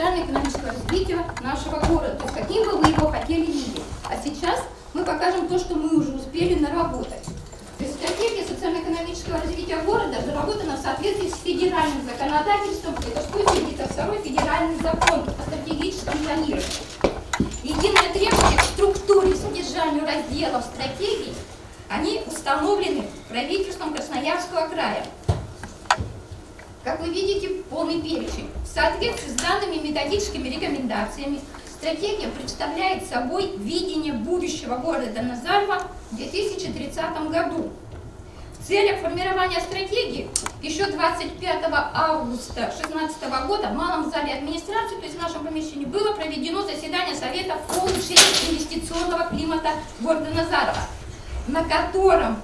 социально-экономического развития нашего города, то есть каким бы вы его хотели видеть. А сейчас мы покажем то, что мы уже успели наработать. То есть стратегия социально-экономического развития города заработана в соответствии с федеральным законодательством. Это 172 федеральный закон о стратегическом планировании. Единые требования к структуре содержанию разделов стратегии, они установлены правительством Красноярского края. Как вы видите, полный перечень. В соответствии с данными методическими рекомендациями стратегия представляет собой видение будущего города Назарова в 2030 году. В целях формирования стратегии еще 25 августа 2016 года в Малом зале администрации, то есть в нашем помещении, было проведено заседание Совета по улучшению инвестиционного климата города Назарова, на котором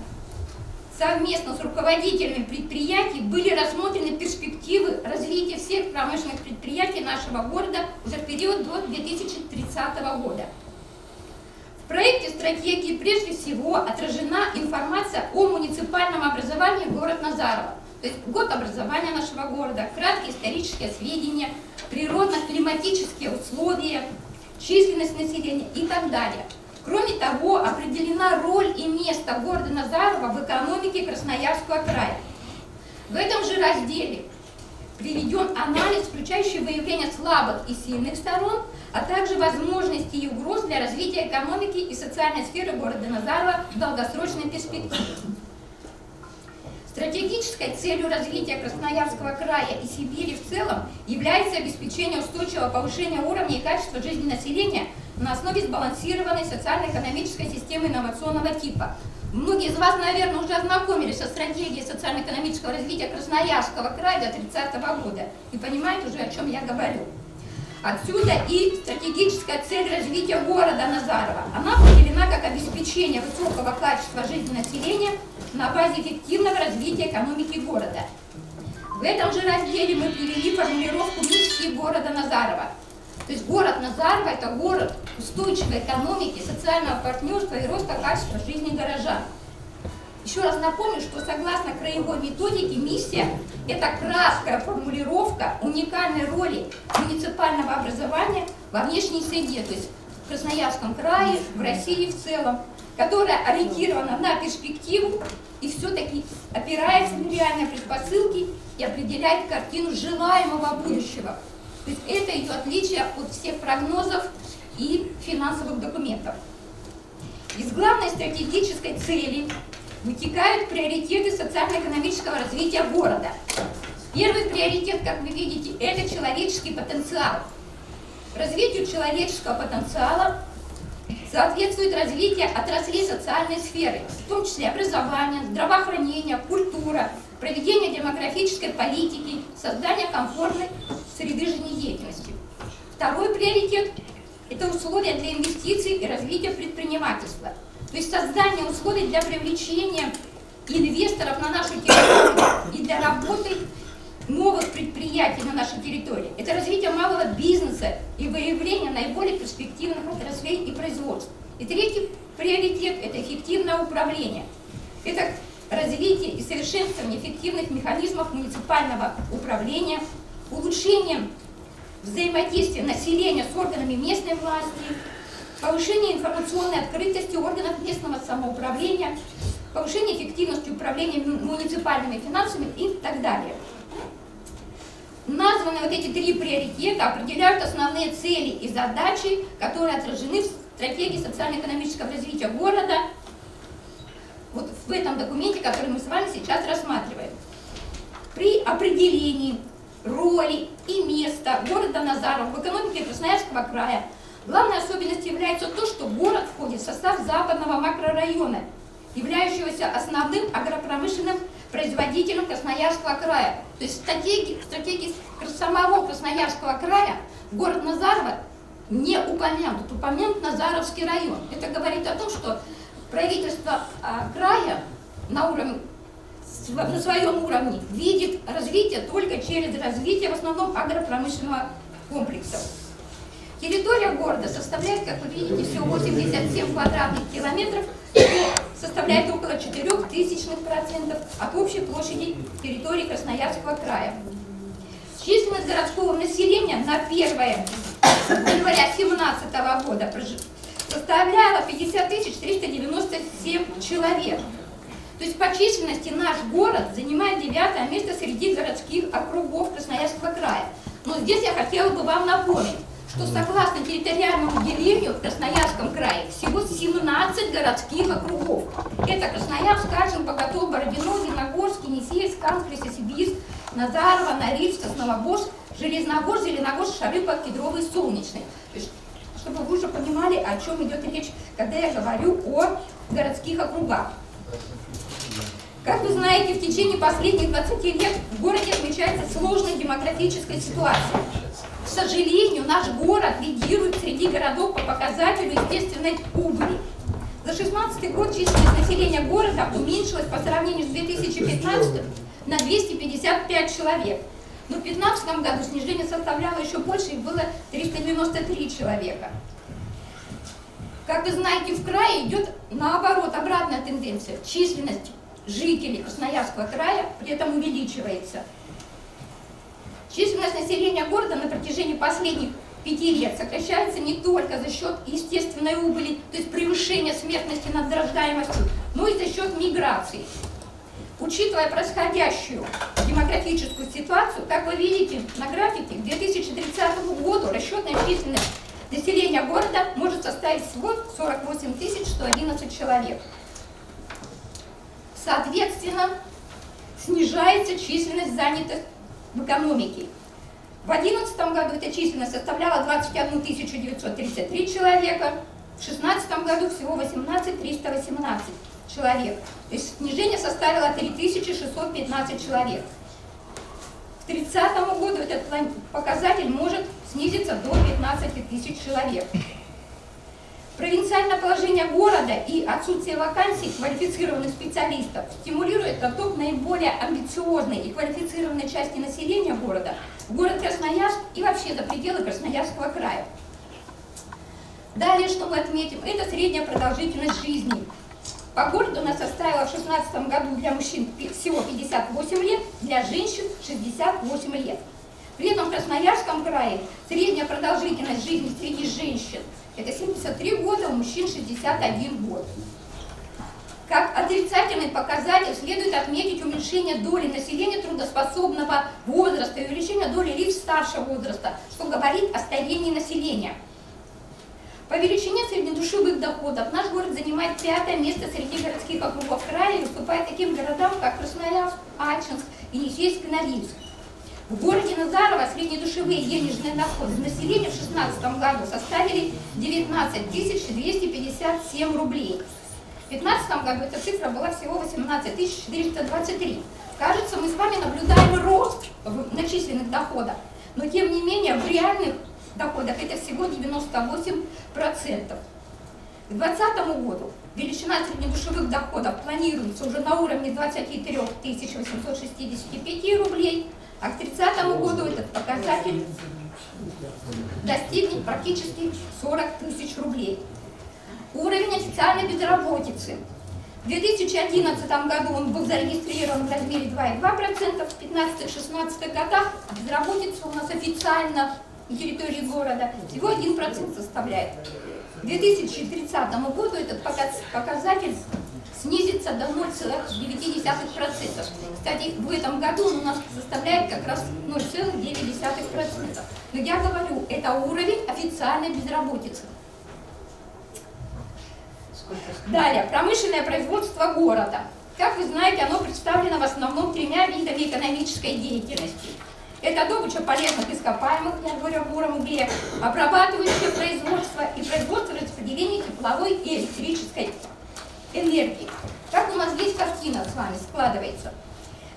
совместно с руководителями предприятий были рассмотрены перспективы развития всех промышленных предприятий нашего города за период до 2030 года. В проекте стратегии прежде всего отражена информация о муниципальном образовании город Назарова, то есть год образования нашего города, краткие исторические сведения, природно-климатические условия, численность населения и так далее – Кроме того, определена роль и место города Назарова в экономике Красноярского края. В этом же разделе приведен анализ, включающий выявление слабых и сильных сторон, а также возможностей и угроз для развития экономики и социальной сферы города Назарова в долгосрочной перспективе. Стратегической целью развития Красноярского края и Сибири в целом является обеспечение устойчивого повышения уровня и качества жизни населения – на основе сбалансированной социально-экономической системы инновационного типа. Многие из вас, наверное, уже ознакомились со стратегией социально-экономического развития Красноярского края до 30 -го года и понимаете уже, о чем я говорю. Отсюда и стратегическая цель развития города Назарова. Она определена как обеспечение высокого качества жизни населения на базе эффективного развития экономики города. В этом же разделе мы привели формулировку миссии города Назарова – то есть город Назарова – это город устойчивой экономики, социального партнерства и роста качества жизни горожан. Еще раз напомню, что согласно краевой методике миссия – это краткая формулировка уникальной роли муниципального образования во внешней среде, то есть в Красноярском крае, в России в целом, которая ориентирована на перспективу и все-таки опирается на реальные предпосылки и определяет картину желаемого будущего – то есть это ее отличие от всех прогнозов и финансовых документов. Из главной стратегической цели вытекают приоритеты социально-экономического развития города. Первый приоритет, как вы видите, это человеческий потенциал. Развитию человеческого потенциала соответствует развитие отраслей социальной сферы, в том числе образование, здравоохранение, культура, проведение демографической политики, создание комфортной среды жизнедеятельности. Второй приоритет – это условия для инвестиций и развития предпринимательства. То есть создание условий для привлечения инвесторов на нашу территорию и для работы новых предприятий на нашей территории. Это развитие малого бизнеса и выявление наиболее перспективных отраслей и производств. И третий приоритет – это эффективное управление. Это развитие и совершенствование эффективных механизмов муниципального управления, улучшение взаимодействия населения с органами местной власти, повышение информационной открытости органов местного самоуправления, повышение эффективности управления муниципальными финансами и так далее. Названные вот эти три приоритета определяют основные цели и задачи, которые отражены в стратегии социально-экономического развития города в этом документе, который мы с вами сейчас рассматриваем. При определении роли и места города Назаров в экономике Красноярского края главной особенностью является то, что город входит в состав западного макрорайона, являющегося основным агропромышленным производителем Красноярского края. То есть в стратегии, стратегии самого Красноярского края город Назарова не упомянут, упомянут Назаровский район. Это говорит о том, что правительство а, края на уровне на своем уровне видит развитие только через развитие в основном агропромышленного комплекса. Территория города составляет, как вы видите, всего 87 квадратных километров, составляет около 0,04% от общей площади территории Красноярского края. Численность городского населения на 1 января 2017 года составляла 50 397 человек. То есть по численности наш город занимает девятое место среди городских округов Красноярского края. Но здесь я хотела бы вам напомнить, что согласно территориальному делению в Красноярском крае всего 17 городских округов. Это Красноярск, Кашин, Боготол, Бородино, Леногорск, Енисейск, Канск, Лесосибирск, Назарова, Норильск, Основоборск, Железногорск, Зеленогорск, Шарыпа, Кедровый, Солнечный. Чтобы вы уже понимали, о чем идет речь, когда я говорю о городских округах. Как вы знаете, в течение последних 20 лет в городе отмечается сложная демографическая ситуация. К сожалению, наш город лидирует среди городов по показателю естественной убыли. За 2016 год численность населения города уменьшилась по сравнению с 2015 на 255 человек. Но в 2015 году снижение составляло еще больше, их было 393 человека. Как вы знаете, в крае идет наоборот, обратная тенденция. Численность жителей Красноярского края при этом увеличивается. Численность населения города на протяжении последних пяти лет сокращается не только за счет естественной убыли, то есть превышения смертности над рождаемостью, но и за счет миграции. Учитывая происходящую демографическую ситуацию, как вы видите на графике, к 2030 году расчетная численность населения города может составить всего 48 111 человек. Соответственно, снижается численность занятых в экономике. В 2011 году эта численность составляла 21 933 человека, в 2016 году всего 18 318 человек. То есть снижение составило 3615 человек. К 30 году этот показатель может снизиться до 15 тысяч человек. Провинциальное положение города и отсутствие вакансий квалифицированных специалистов стимулирует отток наиболее амбициозной и квалифицированной части населения города в город Красноярск и вообще за пределы Красноярского края. Далее, что мы отметим, это средняя продолжительность жизни. По городу она составила в 2016 году для мужчин всего 58 лет, для женщин 68 лет. При этом в Красноярском крае средняя продолжительность жизни среди женщин – это 73 года, у мужчин 61 год. Как отрицательный показатель следует отметить уменьшение доли населения трудоспособного возраста и увеличение доли лиц старшего возраста, что говорит о старении населения. По величине среднедушевых доходов наш город занимает пятое место среди городских округов края и уступает таким городам, как Красноярск, Ачинск, Енисейск и Норильск. В городе Назарово среднедушевые денежные доходы населения в 2016 году составили 19 257 рублей. В 2015 году эта цифра была всего 18 423. Кажется, мы с вами наблюдаем рост начисленных доходах, но тем не менее в реальных доходах это всего 98%. К 2020 году величина среднедушевых доходов планируется уже на уровне 23 865 рублей, а к 30 году этот показатель достигнет практически 40 тысяч рублей. Уровень официальной безработицы. В 2011 году он был зарегистрирован в размере 2,2%, в 2015-2016 годах безработица у нас официально территории города всего 1% составляет. К 2030 году этот показатель снизится до 0,9%. Кстати, в этом году он у нас составляет как раз 0,9%. Но я говорю, это уровень официальной безработицы. Далее, промышленное производство города. Как вы знаете, оно представлено в основном тремя видами экономической деятельности. Это добыча полезных ископаемых, я говорю о буром обрабатывающее производство и производство распределения тепловой и электрической энергии. Как у нас здесь картина с вами складывается?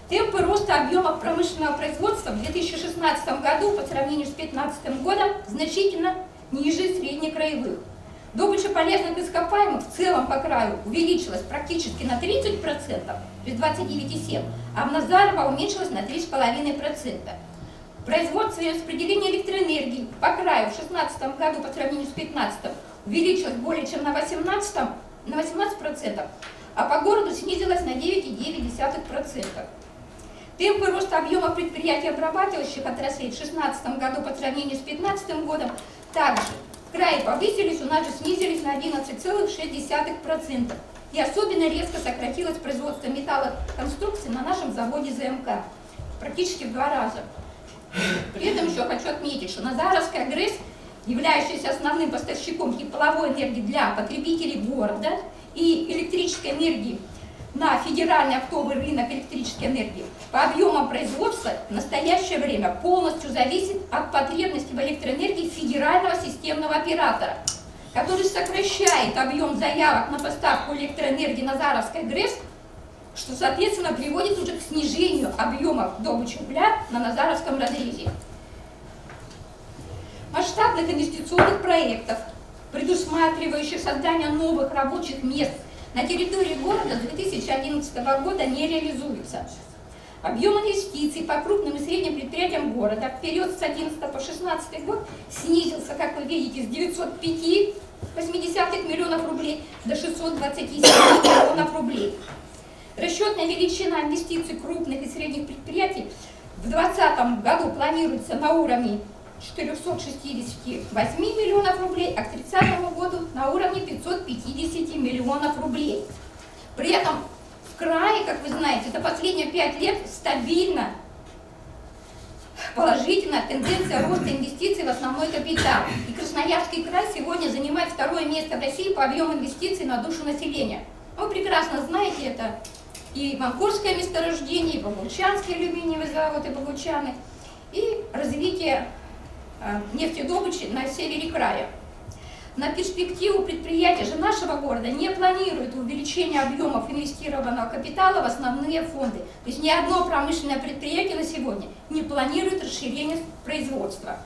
Темпы роста объемов промышленного производства в 2016 году по сравнению с 2015 годом значительно ниже среднекраевых. Добыча полезных ископаемых в целом по краю увеличилась практически на 30%, есть 29,7%, а в Назарово уменьшилась на 3,5%. Производство и распределение электроэнергии по краю в 2016 году по сравнению с 2015 увеличилось более чем на 18, на 18%, а по городу снизилось на 9,9%. Темпы роста объема предприятий обрабатывающих отраслей в 2016 году по сравнению с 2015 годом также в крае повысились, у нас же снизились на 11,6%. И особенно резко сократилось производство металлоконструкций на нашем заводе ЗМК, практически в два раза. При этом еще хочу отметить, что Назаровская ГРЭС, являющаяся основным поставщиком тепловой энергии для потребителей города и электрической энергии на федеральный оптовый рынок электрической энергии по объемам производства в настоящее время полностью зависит от потребностей в электроэнергии федерального системного оператора, который сокращает объем заявок на поставку электроэнергии Назаровской ГРЭС, что, соответственно, приводит уже к снижению объемов добычи угля на Назаровском разрезе. Масштабных инвестиционных проектов, предусматривающих создание новых рабочих мест – на территории города с 2011 года не реализуется. Объем инвестиций по крупным и средним предприятиям города в период с 2011 по 2016 год снизился, как вы видите, с 905 80 миллионов рублей до 627 миллионов рублей. Расчетная величина инвестиций крупных и средних предприятий в 2020 году планируется на уровне 468 миллионов рублей, а к 30 году на уровне 550 миллионов рублей. При этом крае, как вы знаете, за последние 5 лет стабильно положительная тенденция роста инвестиций в основной капитал. И Красноярский край сегодня занимает второе место в России по объему инвестиций на душу населения. Вы прекрасно знаете это и Манкурское месторождение, и Богучанский алюминиевый завод, и Богучаны, и развитие Э, нефтедобычи на севере края. На перспективу предприятия же нашего города не планирует увеличение объемов инвестированного капитала в основные фонды. То есть ни одно промышленное предприятие на сегодня не планирует расширение производства.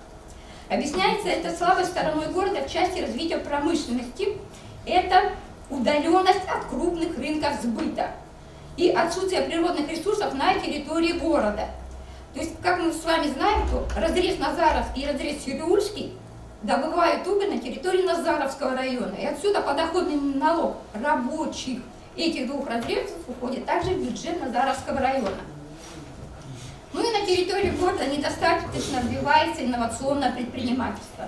Объясняется это слабой стороной города в части развития промышленности. Это удаленность от крупных рынков сбыта и отсутствие природных ресурсов на территории города – то есть, как мы с вами знаем, то разрез Назаров и разрез Юриульский добывают уголь на территории Назаровского района. И отсюда подоходный налог рабочих этих двух разрезов уходит также в бюджет Назаровского района. Ну и на территории города недостаточно развивается инновационное предпринимательство.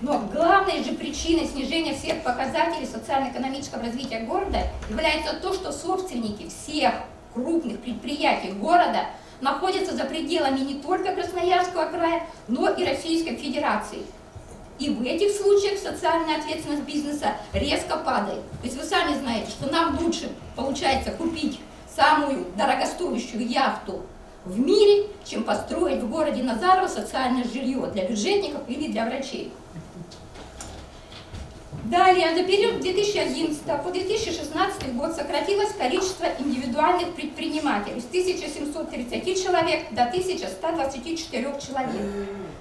Но главной же причиной снижения всех показателей социально-экономического развития города является то, что собственники всех крупных предприятий города – находятся за пределами не только Красноярского края, но и Российской Федерации. И в этих случаях социальная ответственность бизнеса резко падает. То есть вы сами знаете, что нам лучше получается купить самую дорогостоящую яхту в мире, чем построить в городе Назарово социальное жилье для бюджетников или для врачей. Далее, за период 2011 по 2016 год сократилось количество индивидуальных предпринимателей с 1730 человек до 1124 человек.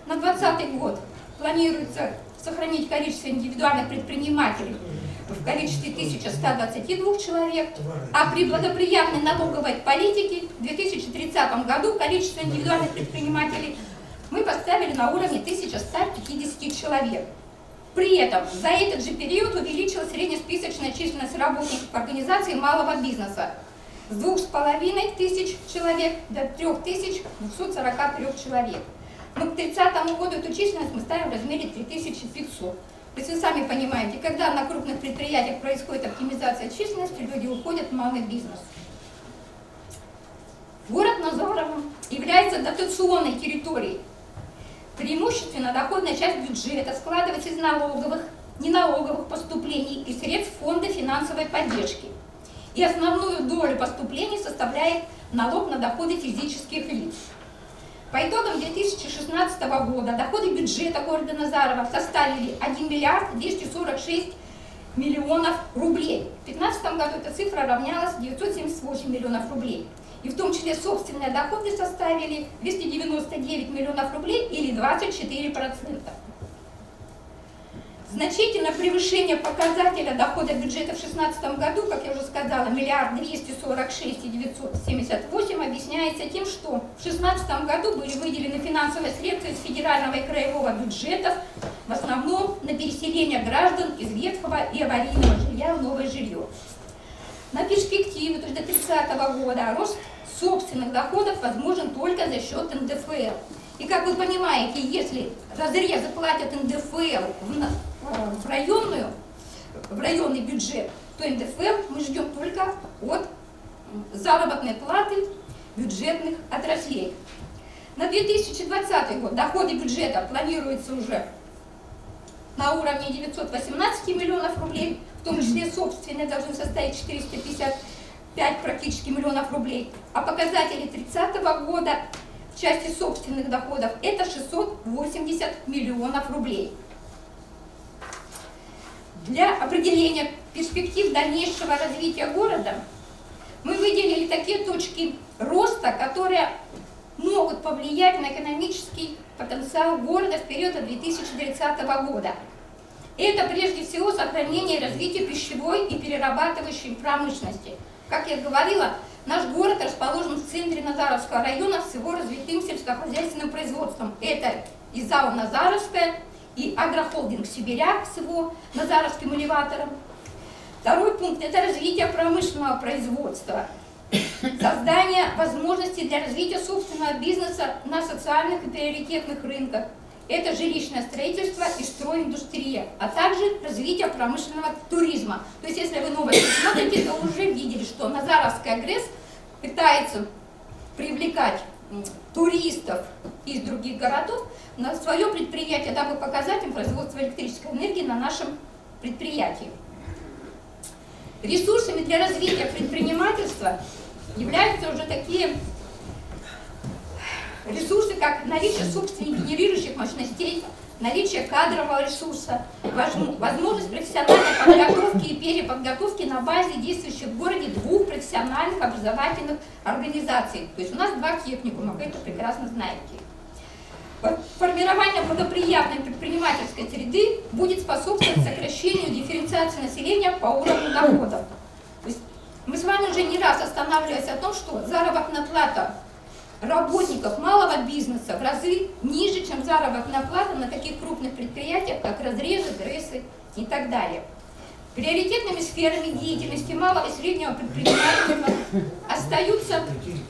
На 2020 год планируется сохранить количество индивидуальных предпринимателей в количестве 1122 человек, а при благоприятной налоговой политике в 2030 году количество индивидуальных предпринимателей мы поставили на уровне 1150 человек. При этом за этот же период увеличилась среднесписочная численность работников организации малого бизнеса с 2,5 тысяч человек до 3243 человек. Но к 30 году эту численность мы ставим в размере 3500. То есть вы сами понимаете, когда на крупных предприятиях происходит оптимизация численности, люди уходят в малый бизнес. Город Назарово является дотационной территорией Преимущественно доходная часть бюджета складывается из налоговых, неналоговых поступлений и средств фонда финансовой поддержки. И основную долю поступлений составляет налог на доходы физических лиц. По итогам 2016 года доходы бюджета города Назарова составили 1 миллиард 246 миллионов рублей. В 2015 году эта цифра равнялась 978 миллионов рублей и в том числе собственные доходы составили 299 миллионов рублей или 24%. Значительное превышение показателя дохода бюджета в 2016 году, как я уже сказала, миллиард 246 и 978 объясняется тем, что в 2016 году были выделены финансовые средства из федерального и краевого бюджетов в основном на переселение граждан из ветхого и аварийного жилья в новое жилье. На перспективу, то есть до 30 года, рост собственных доходов возможен только за счет НДФЛ. И как вы понимаете, если разрезы платят НДФЛ в, районную, в районный бюджет, то НДФЛ мы ждем только от заработной платы бюджетных отраслей. На 2020 год доходы бюджета планируются уже на уровне 918 миллионов рублей, в том числе собственные должны составить 455 практически миллионов рублей, а показатели 30 года в части собственных доходов это 680 миллионов рублей. Для определения перспектив дальнейшего развития города мы выделили такие точки роста, которые могут повлиять на экономический потенциал города в период от 2030 года. Это прежде всего сохранение и развитие пищевой и перерабатывающей промышленности. Как я говорила, наш город расположен в центре Назаровского района с его развитым сельскохозяйственным производством. Это и ЗАО «Назаровская», и агрохолдинг «Сибиряк» с его Назаровским элеватором. Второй пункт – это развитие промышленного производства создание возможностей для развития собственного бизнеса на социальных и приоритетных рынках. Это жилищное строительство и стройиндустрия, а также развитие промышленного туризма. То есть, если вы новости смотрите, то уже видели, что Назаровская ГРЭС пытается привлекать туристов из других городов на свое предприятие, дабы показать им производство электрической энергии на нашем предприятии. Ресурсами для развития предпринимательства являются уже такие ресурсы, как наличие собственных генерирующих мощностей, наличие кадрового ресурса, возможность профессиональной подготовки и переподготовки на базе действующих в городе двух профессиональных образовательных организаций. То есть у нас два техникума, вы это прекрасно знаете. Формирование благоприятной предпринимательской среды будет способствовать сокращению дифференциации населения по уровню доходов. Мы с вами уже не раз останавливались о том, что заработная плата работников малого бизнеса в разы ниже, чем заработная плата на таких крупных предприятиях, как разрезы, ГРЭСы и так далее. Приоритетными сферами деятельности малого и среднего предпринимательства остаются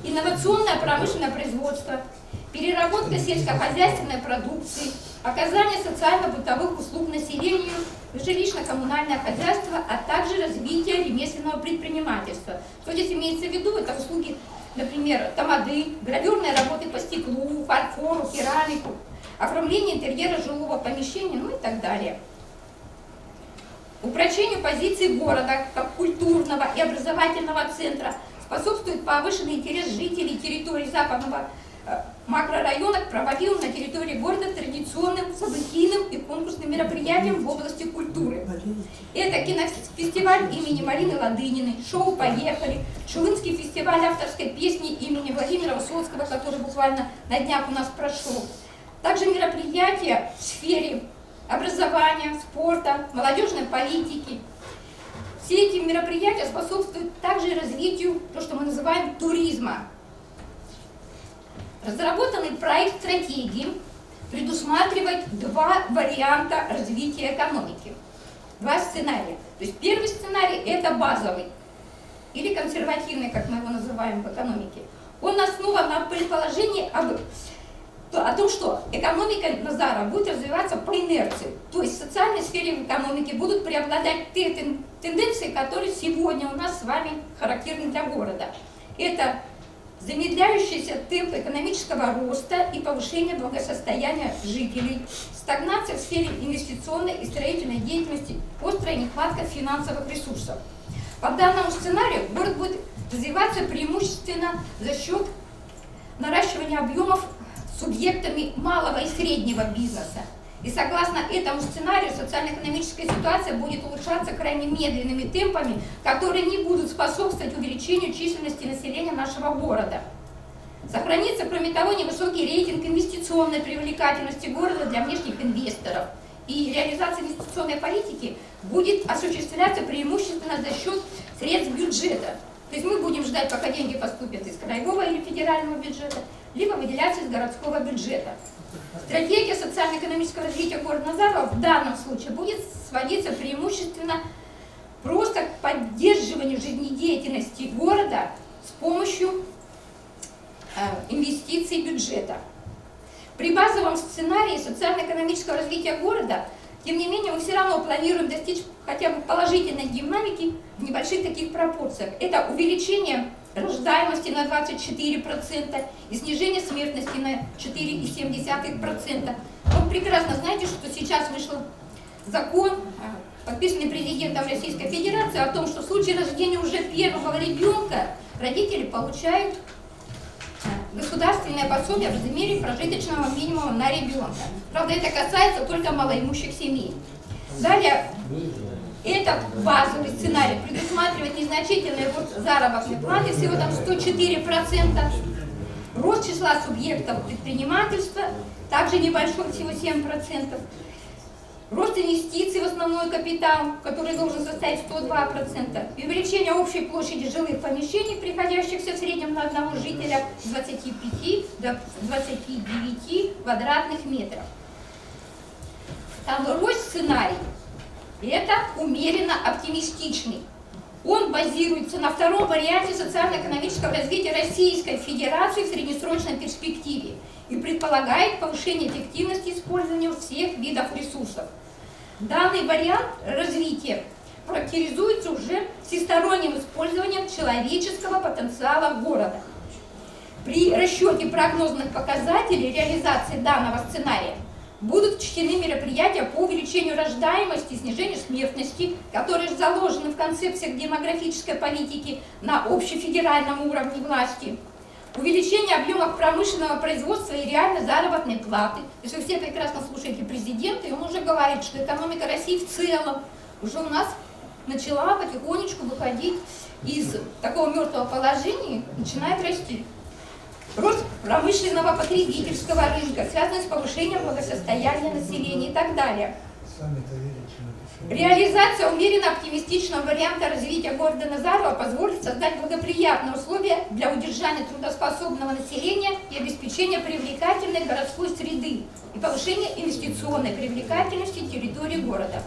инновационное промышленное производство, переработка сельскохозяйственной продукции, оказание социально-бытовых услуг населению, жилищно-коммунальное хозяйство, а также развитие ремесленного предпринимательства. Что здесь имеется в виду? Это услуги, например, тамады, гравюрные работы по стеклу, фарфору, керамику, оформление интерьера жилого помещения, ну и так далее. Упрочению позиции города как культурного и образовательного центра способствует повышенный интерес жителей территории западного Э, макрорайонах проводил на территории города традиционным событийным и конкурсным мероприятием в области культуры. Это кинофестиваль имени Марины Ладыниной, шоу «Поехали», Шулынский фестиваль авторской песни имени Владимира Высоцкого, который буквально на днях у нас прошел. Также мероприятия в сфере образования, спорта, молодежной политики. Все эти мероприятия способствуют также развитию, то, что мы называем туризма, Разработанный проект стратегии предусматривает два варианта развития экономики. Два сценария. То есть первый сценарий – это базовый, или консервативный, как мы его называем в экономике. Он основан на предположении об, о том, что экономика Назара будет развиваться по инерции. То есть в социальной сфере в экономике будут преобладать те тенденции, которые сегодня у нас с вами характерны для города. Это замедляющийся темп экономического роста и повышение благосостояния жителей, стагнация в сфере инвестиционной и строительной деятельности, острая нехватка финансовых ресурсов. По данному сценарию город будет развиваться преимущественно за счет наращивания объемов субъектами малого и среднего бизнеса, и согласно этому сценарию социально-экономическая ситуация будет улучшаться крайне медленными темпами, которые не будут способствовать увеличению численности населения нашего города. Сохранится, кроме того, невысокий рейтинг инвестиционной привлекательности города для внешних инвесторов. И реализация инвестиционной политики будет осуществляться преимущественно за счет средств бюджета. То есть мы будем ждать, пока деньги поступят из краевого или федерального бюджета, либо выделяться из городского бюджета. Стратегия социально-экономического развития города Назарова в данном случае будет сводиться преимущественно просто к поддерживанию жизнедеятельности города с помощью инвестиций бюджета. При базовом сценарии социально-экономического развития города, тем не менее, мы все равно планируем достичь хотя бы положительной динамики в небольших таких пропорциях. Это увеличение рождаемости на 24% и снижение смертности на 4,7%. Вы прекрасно знаете, что сейчас вышел закон, а, подписанный президентом Российской Федерации, о том, что в случае рождения уже первого ребенка родители получают а, государственное пособие в размере прожиточного минимума на ребенка. Правда, это касается только малоимущих семей. Далее, этот базовый сценарий предусматривает незначительный рост заработной платы, всего там 104%, рост числа субъектов предпринимательства, также небольшой, всего 7%, рост инвестиций в основной капитал, который должен составить 102%, и увеличение общей площади жилых помещений, приходящихся в среднем на одного жителя с 25 до 29 квадратных метров. Второй сценарий это умеренно оптимистичный. Он базируется на втором варианте социально-экономического развития Российской Федерации в среднесрочной перспективе и предполагает повышение эффективности использования всех видов ресурсов. Данный вариант развития характеризуется уже всесторонним использованием человеческого потенциала города. При расчете прогнозных показателей реализации данного сценария будут учтены мероприятия по увеличению рождаемости и снижению смертности, которые заложены в концепциях демографической политики на общефедеральном уровне власти, увеличение объемов промышленного производства и реальной заработной платы. Если вы все прекрасно слушаете президента, и он уже говорит, что экономика России в целом уже у нас начала потихонечку выходить из такого мертвого положения, начинает расти. Рост промышленного потребительского рынка, связанный с повышением благосостояния населения и так далее. Реализация умеренно оптимистичного варианта развития города Назарова позволит создать благоприятные условия для удержания трудоспособного населения и обеспечения привлекательной городской среды и повышения инвестиционной привлекательности территории города.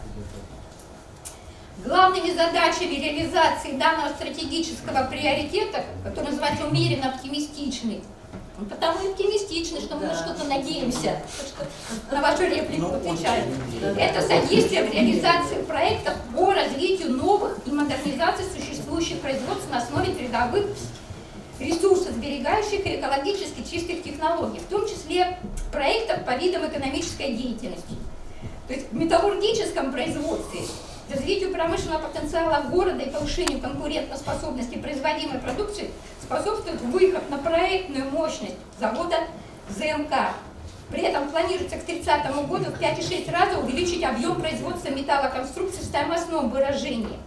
Главными задачами реализации данного стратегического приоритета, который называется умеренно оптимистичный, потому и оптимистичный, что мы на что-то надеемся. Что на вашу реплику ну, отвечаю. Это содействие в реализации проектов по развитию новых и модернизации существующих производств на основе передовых ресурсосберегающих и экологически чистых технологий, в том числе проектов по видам экономической деятельности. То есть в металлургическом производстве развитию промышленного потенциала города и повышению конкурентоспособности производимой продукции способствует выход на проектную мощность завода ЗМК. При этом планируется к 30 году в 5,6 раза увеличить объем производства металлоконструкций в стоимостном выражении.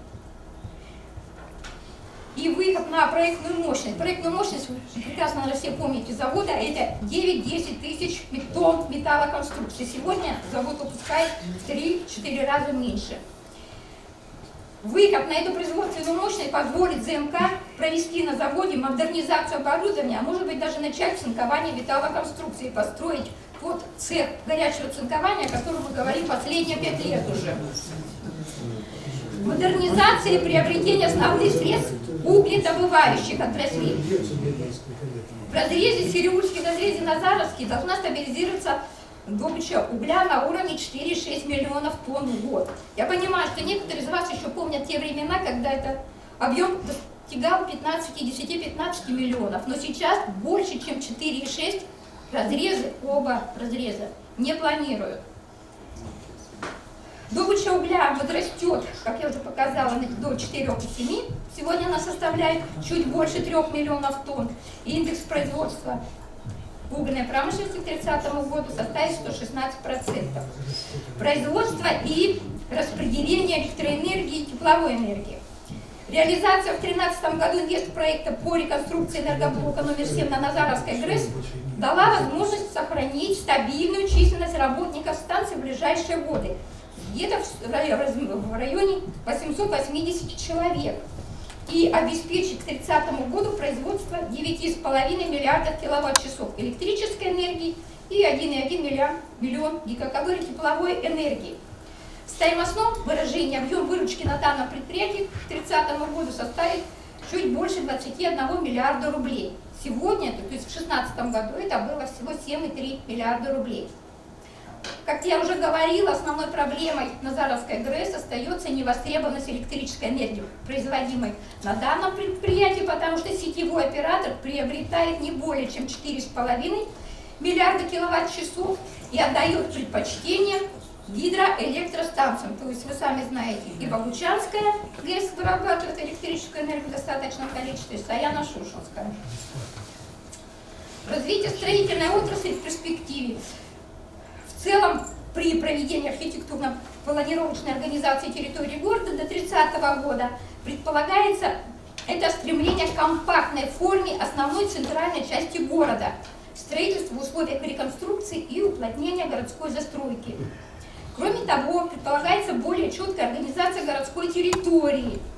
И выход на проектную мощность. Проектную мощность, прекрасно, наверное, все помните, завода это 9-10 тысяч тонн металлоконструкций. Сегодня завод выпускает в 3-4 раза меньше. Выкоп на эту производственную мощность позволит ЗМК провести на заводе модернизацию оборудования, а может быть даже начать цинкование металлоконструкции, построить тот цех горячего цинкования, о котором мы говорим последние пять лет уже. Модернизация и приобретение основных средств угледобывающих отраслей. В разрезе Сереульский, в разрезе Назаровский должна стабилизироваться добыча угля на уровне 4-6 миллионов тонн в год. Я понимаю, что некоторые из вас еще помнят те времена, когда это объем достигал 15, 10-15 миллионов, но сейчас больше, чем 4,6 разрезы, оба разреза не планируют. Добыча угля подрастет, как я уже показала, до 4,7. Сегодня она составляет чуть больше 3 миллионов тонн. Индекс производства угольной промышленности к 30 году составит 116%. Производство и распределение электроэнергии и тепловой энергии. Реализация в 2013 году инвестпроекта по реконструкции энергоблока номер 7 на Назаровской ГРЭС дала возможность сохранить стабильную численность работников станции в ближайшие годы. Где-то в районе 880 человек и обеспечить к 30 году производство 9,5 миллиардов киловатт-часов электрической энергии и 1,1 миллион, миллион гигакалорий тепловой энергии. В стоимостном выражении объем выручки на данном предприятии к 30 году составит чуть больше 21 миллиарда рублей. Сегодня, то есть в 2016 году, это было всего 7,3 миллиарда рублей. Как я уже говорила, основной проблемой Назаровской ГРЭС остается невостребованность электрической энергии, производимой на данном предприятии, потому что сетевой оператор приобретает не более чем 4,5 миллиарда киловатт-часов и отдает предпочтение гидроэлектростанциям. То есть вы сами знаете, и Богучанская ГЭС вырабатывает электрическую энергию в достаточном количестве, и Саяно-Шушенская. Развитие строительной отрасли в перспективе. В целом, при проведении архитектурно-планировочной организации территории города до 30 года предполагается это стремление к компактной форме основной центральной части города, строительство в условиях реконструкции и уплотнения городской застройки. Кроме того, предполагается более четкая организация городской территории –